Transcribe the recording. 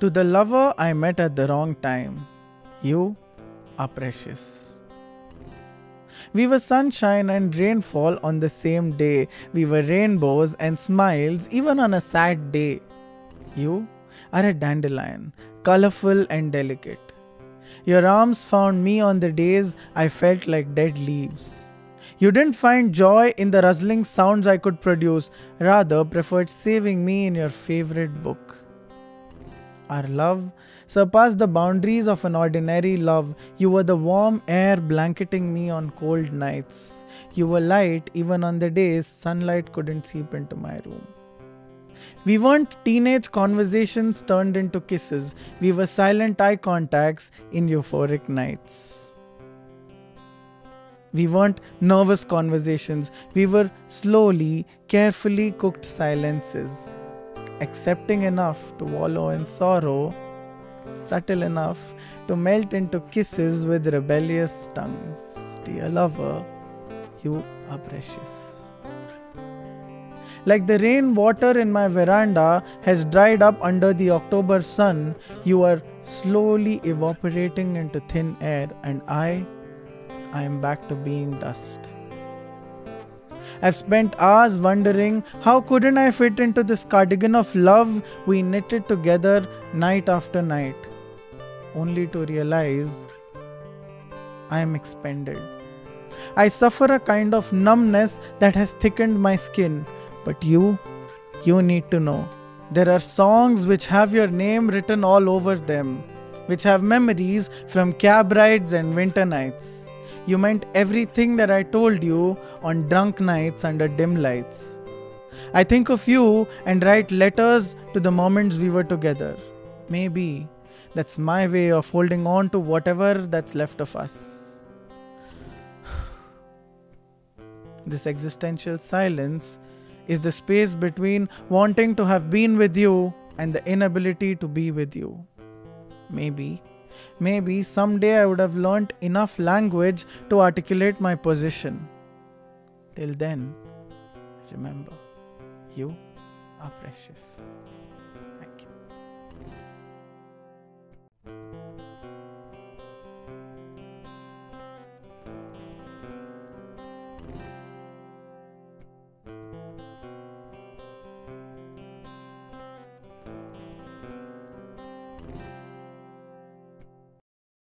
To the lover I met at the wrong time, you are precious. We were sunshine and rainfall on the same day. We were rainbows and smiles even on a sad day. You are a dandelion, colorful and delicate. Your arms found me on the days I felt like dead leaves. You didn't find joy in the rustling sounds I could produce, rather, preferred saving me in your favorite book. Our love surpassed the boundaries of an ordinary love. You were the warm air blanketing me on cold nights. You were light even on the days sunlight couldn't seep into my room. We weren't teenage conversations turned into kisses, we were silent eye contacts in euphoric nights. We weren't nervous conversations, we were slowly, carefully cooked silences, accepting enough to wallow in sorrow, subtle enough to melt into kisses with rebellious tongues. Dear lover, you are precious. Like the rain water in my veranda has dried up under the October sun, you are slowly evaporating into thin air, and I, I am back to being dust. I've spent hours wondering how couldn't I fit into this cardigan of love we knitted together night after night, only to realize I am expended. I suffer a kind of numbness that has thickened my skin, but you, you need to know. There are songs which have your name written all over them, which have memories from cab rides and winter nights. You meant everything that I told you on drunk nights under dim lights. I think of you and write letters to the moments we were together. Maybe that's my way of holding on to whatever that's left of us. This existential silence is the space between wanting to have been with you and the inability to be with you. Maybe, maybe someday I would have learnt enough language to articulate my position. Till then, remember, you are precious.